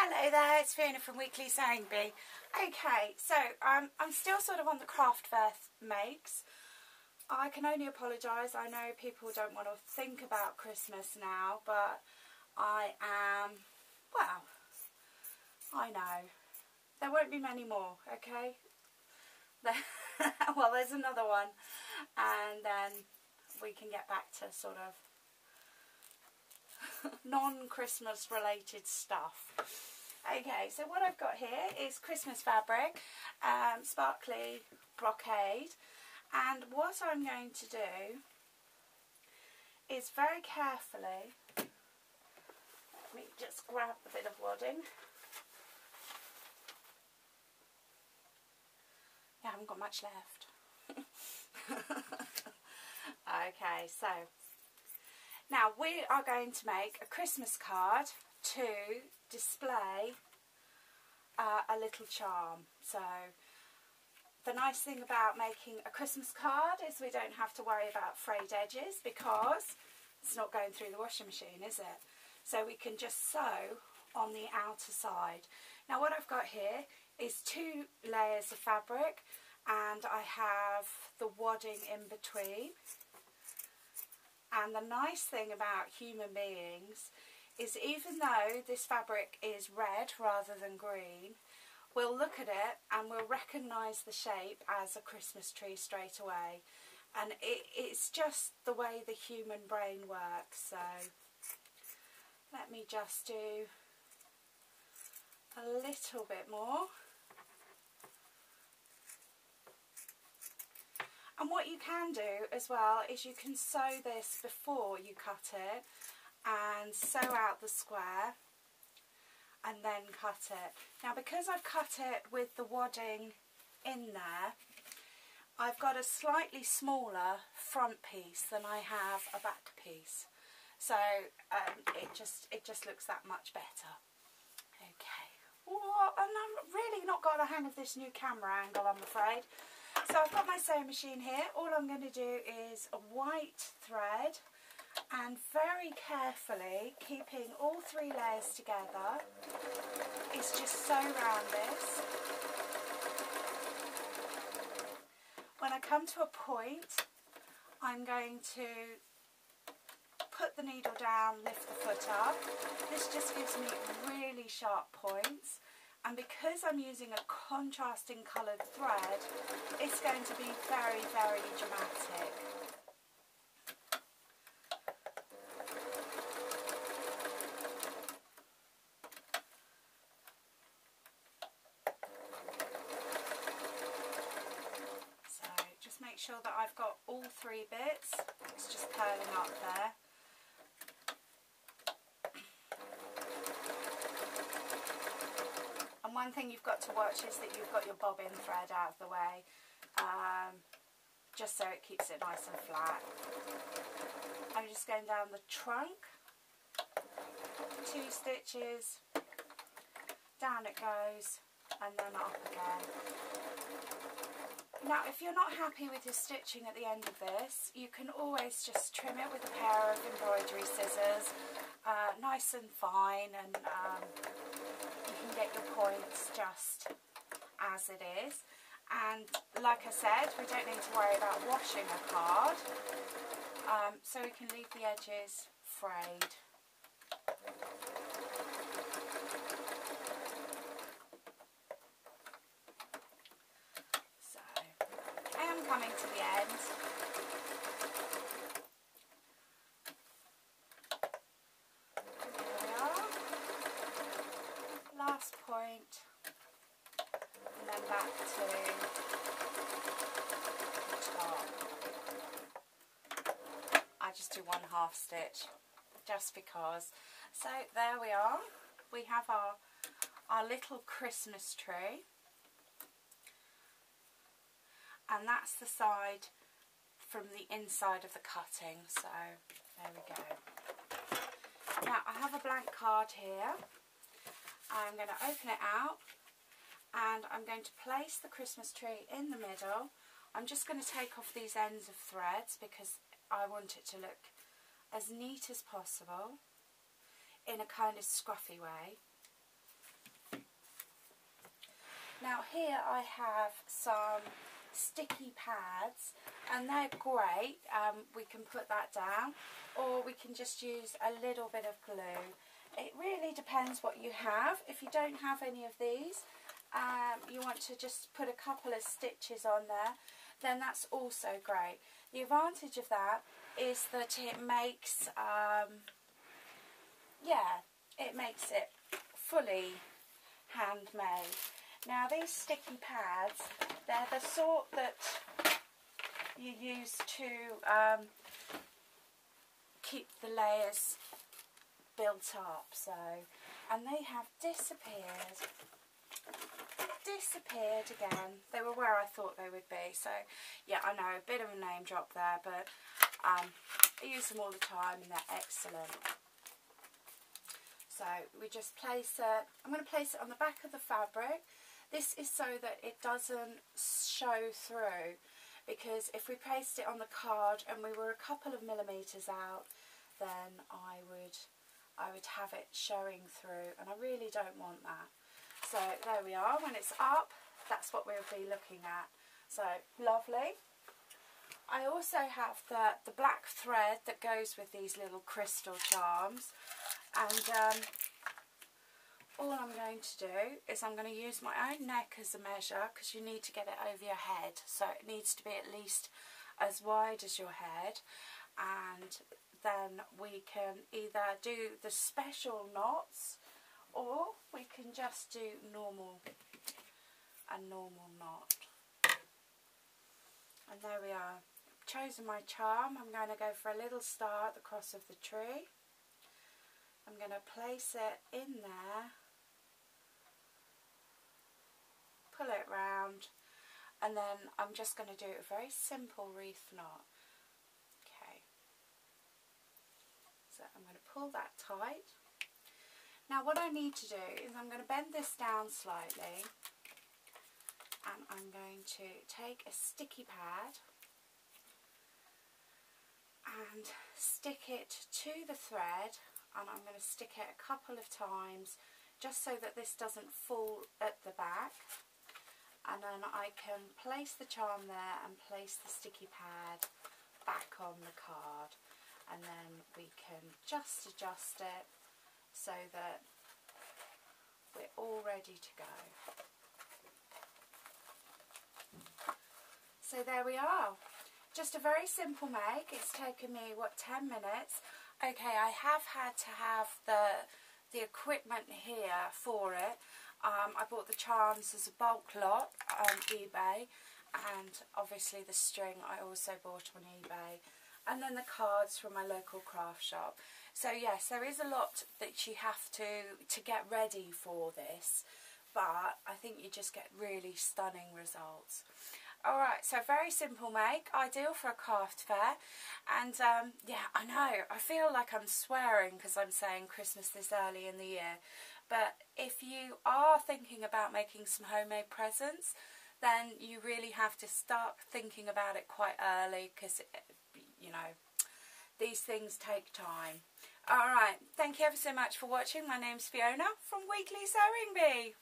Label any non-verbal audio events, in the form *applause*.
Hello there, it's Fiona from Weekly Sewing Bee. Okay, so um, I'm still sort of on the Craftverse makes. I can only apologise, I know people don't want to think about Christmas now, but I am, well, I know. There won't be many more, okay? *laughs* well, there's another one, and then we can get back to sort of non-Christmas related stuff. Okay, so what I've got here is Christmas fabric, um, sparkly brocade, and what I'm going to do is very carefully, let me just grab a bit of wadding. Yeah, I haven't got much left. *laughs* okay, so now we are going to make a Christmas card to display uh, a little charm. So the nice thing about making a Christmas card is we don't have to worry about frayed edges because it's not going through the washing machine, is it? So we can just sew on the outer side. Now what I've got here is two layers of fabric and I have the wadding in between and the nice thing about human beings is even though this fabric is red rather than green, we'll look at it and we'll recognise the shape as a Christmas tree straight away. And it, it's just the way the human brain works. So let me just do a little bit more. And what you can do as well is you can sew this before you cut it and sew out the square and then cut it. Now because I've cut it with the wadding in there, I've got a slightly smaller front piece than I have a back piece. So um, it just it just looks that much better. Okay. Well, and I'm really not got the hang of this new camera angle, I'm afraid. So I've got my sewing machine here. All I'm going to do is a white thread and very carefully, keeping all three layers together, is just sew around this. When I come to a point, I'm going to put the needle down, lift the foot up. This just gives me really sharp points and because I'm using a contrasting coloured thread it's going to be very very dramatic. So just make sure that I've got all three bits, it's just curling up there. One thing you've got to watch is that you've got your bobbin thread out of the way, um, just so it keeps it nice and flat. I'm just going down the trunk, two stitches, down it goes, and then up again. Now if you're not happy with your stitching at the end of this, you can always just trim it with a pair of embroidery scissors, uh, nice and fine and um, get your points just as it is. And like I said, we don't need to worry about washing a card. Um, so we can leave the edges frayed. So, I am coming to the end. Just do one half stitch just because. So there we are. We have our, our little Christmas tree. And that's the side from the inside of the cutting. So there we go. Now I have a blank card here. I'm going to open it out and I'm going to place the Christmas tree in the middle. I'm just going to take off these ends of threads because I want it to look as neat as possible in a kind of scruffy way. Now here I have some sticky pads and they're great. Um, we can put that down or we can just use a little bit of glue. It really depends what you have. If you don't have any of these, um, you want to just put a couple of stitches on there, then that's also great. The advantage of that is that it makes, um, yeah, it makes it fully handmade. Now these sticky pads, they're the sort that you use to um, keep the layers built up. So, and they have disappeared, disappeared again. They were where I thought they would be. So, yeah, I know a bit of a name drop there, but um, I use them all the time and they're excellent. So we just place it, I'm going to place it on the back of the fabric this is so that it doesn't show through because if we placed it on the card and we were a couple of millimetres out then I would I would have it showing through and I really don't want that. So there we are, when it's up that's what we'll be looking at. So lovely. I also have the, the black thread that goes with these little crystal charms and um, all I'm going to do is I'm going to use my own neck as a measure because you need to get it over your head so it needs to be at least as wide as your head and then we can either do the special knots or we can just do normal a normal knot and there we are. Chosen my charm. I'm going to go for a little star at the cross of the tree. I'm going to place it in there. Pull it round. And then I'm just going to do a very simple reef knot. Okay, so I'm going to pull that tight. Now what I need to do is I'm going to bend this down slightly and I'm going to take a sticky pad and stick it to the thread and I'm going to stick it a couple of times just so that this doesn't fall at the back. And then I can place the charm there and place the sticky pad back on the card and then we can just adjust it so that we're all ready to go. So there we are. Just a very simple make. It's taken me, what, 10 minutes. Okay, I have had to have the, the equipment here for it. Um, I bought the charms as a bulk lot on eBay and obviously the string I also bought on eBay and then the cards from my local craft shop. So yes, there is a lot that you have to, to get ready for this but I think you just get really stunning results. Alright, so very simple make, ideal for a craft fair. And um, yeah, I know, I feel like I'm swearing because I'm saying Christmas this early in the year. But if you are thinking about making some homemade presents, then you really have to start thinking about it quite early because, you know, these things take time. Alright, thank you ever so much for watching. My name's Fiona from Weekly Sewing Bee.